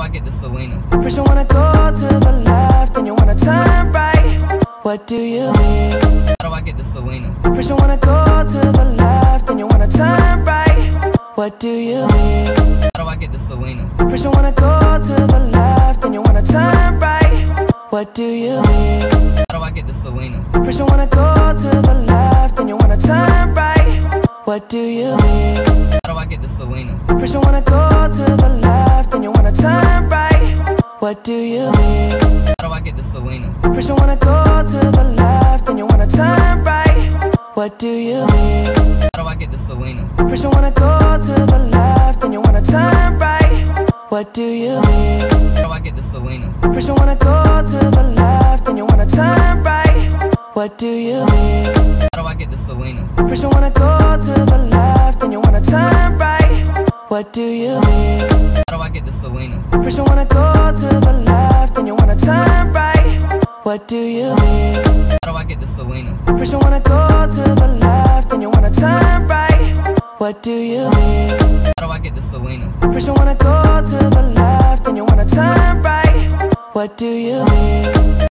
I get to Selena's? First you wanna go to the left, then you wanna turn right. What do you mean? How do I get to Selena's? First you wanna go to the left, then you wanna turn right. What do you mean? How do I get to Selena's? First you wanna go to the left, then you wanna turn right. What do you mean? How do I get to Selena's? First you wanna go to the left, then you wanna turn right. What do you mean? How do I get to Selena's? First you wanna go What do you mean? How do I get to Selena's? First you wanna go to the left, then you wanna turn right. What do you mean? How do I get to Selena's? First you wanna go to the left, then you wanna turn right. What do you mean? How do I get to Selena's? First you wanna go to the left, then you wanna turn right. What do you mean? How do I get to Selena's? First you wanna go to the left, then you wanna turn right. What do you mean? How do I get to Selena's? First you wanna go What do you mean? How do I get to Selena's? First you wanna go to the left, then you wanna turn right. What do you mean? How do I get to Selena's? First you wanna go to the left, then you wanna turn right. What do you mean?